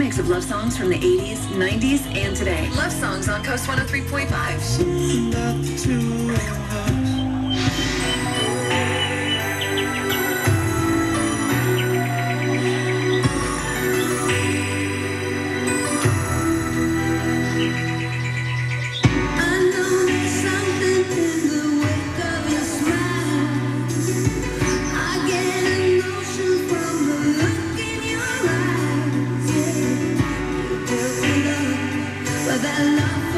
mix of love songs from the 80s, 90s, and today. Love songs on KOST 103.5. for that love.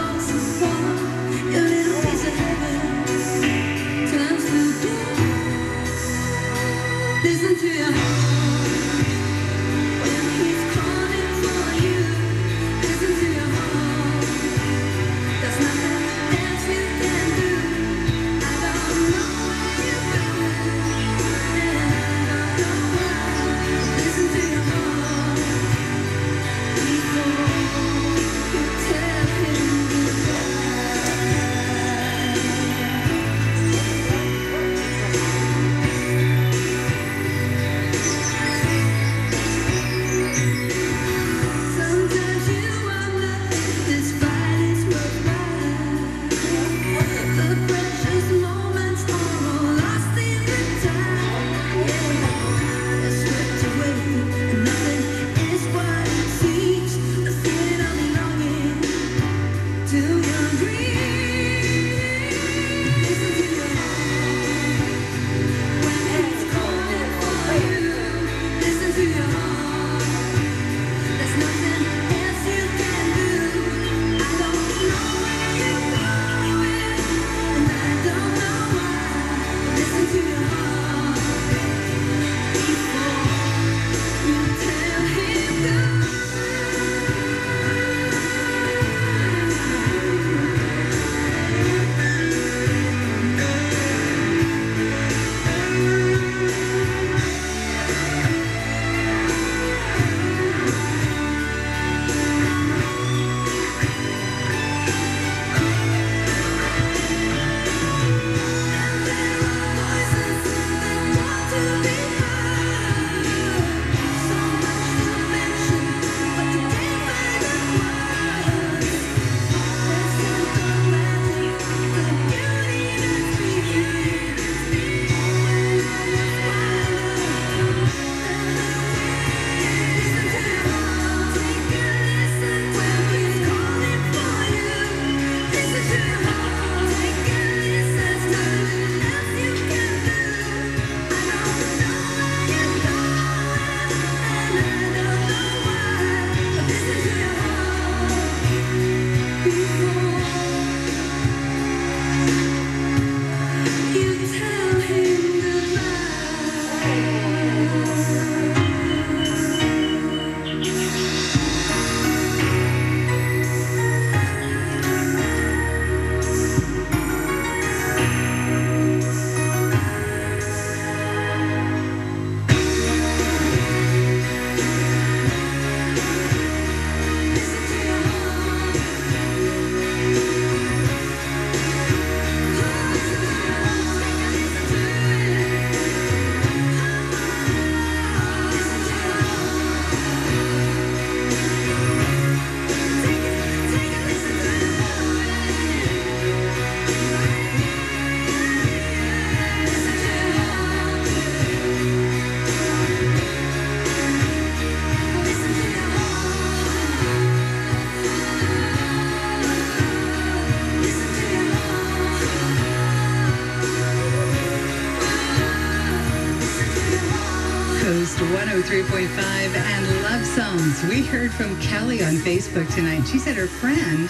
103.5 and love songs. We heard from Kelly on Facebook tonight. She said her friend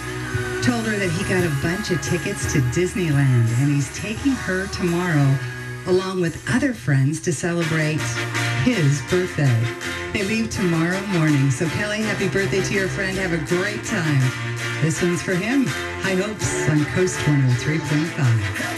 told her that he got a bunch of tickets to Disneyland and he's taking her tomorrow along with other friends to celebrate his birthday. They leave tomorrow morning. So Kelly, happy birthday to your friend. Have a great time. This one's for him. High hopes on KOST 103.5.